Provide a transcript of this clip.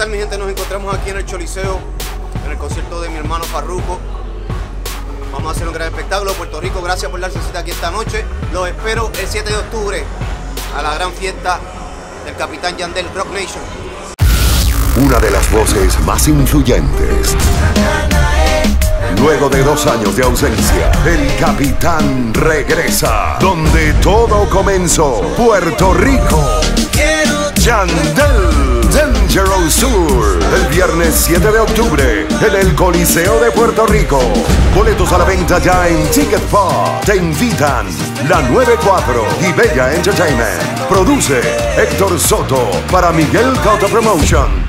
tal mi gente? Nos encontramos aquí en el Choliseo, en el concierto de mi hermano Farruco. Vamos a hacer un gran espectáculo. Puerto Rico, gracias por darse cita aquí esta noche. Los espero el 7 de octubre a la gran fiesta del Capitán Yandel Rock Nation. Una de las voces más influyentes. Luego de dos años de ausencia, el capitán regresa. Donde todo comenzó. Puerto Rico. Yandel Dangerous. El viernes 7 de octubre en el Coliseo de Puerto Rico. Boletos a la venta ya en Ticket Pop. Te invitan la 94 y Bella Entertainment. Produce Héctor Soto para Miguel Cauto Promotion.